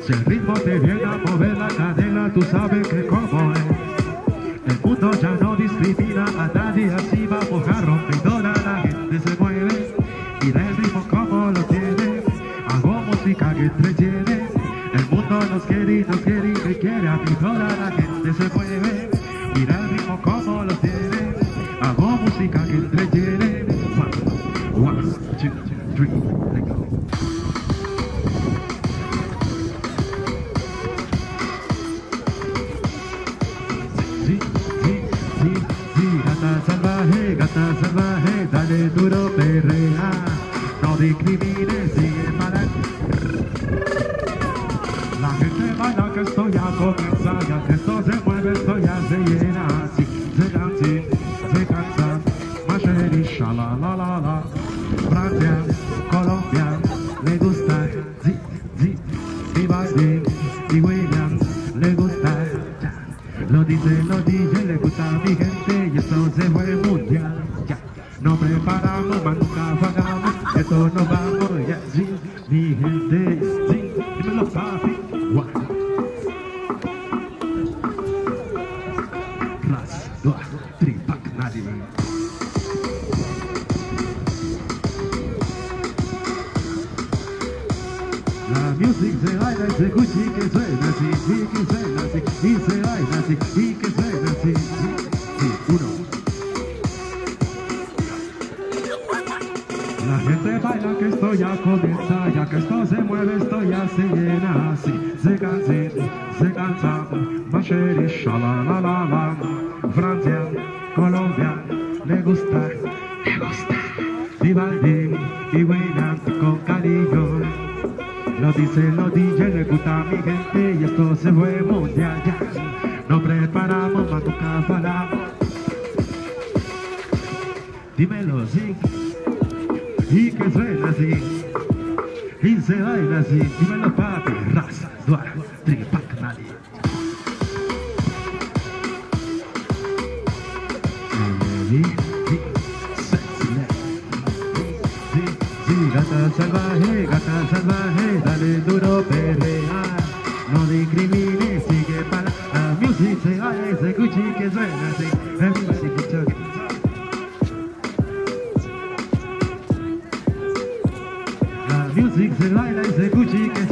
Si el ritmo te viene a mover la cadena, tú sabes que como es. El mundo ya no discrimina a nadie, así va a y toda la gente se mueve. Mira el ritmo como lo tiene, hago música que entretiene. El mundo nos quiere y nos quiere y que quiere, a ti toda la gente se mueve. Mira el ritmo como lo tiene, hago música que entretiene. One, one, two, three, Macheri, shala la la la, Francia, Colombia, le gusta, zi, zi, Vivaldi y Williams, le gusta. Lo dice, lo dice, le gusta. Mi gente y esto se fue mundial. No preparamos, más nunca pagamos, esto nos vamos, ya, sí, mi gente, sí, dímelo papi, guau. Ras, dos, tres, pac, music se baila y se escucha y que suena así, y que suena así, y se baila así, y que suena así. Sí, uno. La gente baila que esto ya comienza, ya que esto se mueve, esto ya se llena así. Se cansa, se cansa, Macheri, shala la la la. Francia, Colombia, le gusta, le gusta. Vivaldi Lo dice, lo DJ, le gusta mi gente y esto se fue mundial ya. Nos preparamos, más nunca paramos. Dímelo, sí. Y que suena así. Y se baila así. Dímelo, papi. Raza, duara, tripac, nadie. Gata salvaje, dale duro perrea, no discrimines, sigue para la music se baila y se escucha y que suena así, la music que choque. La music se baila y se escucha y que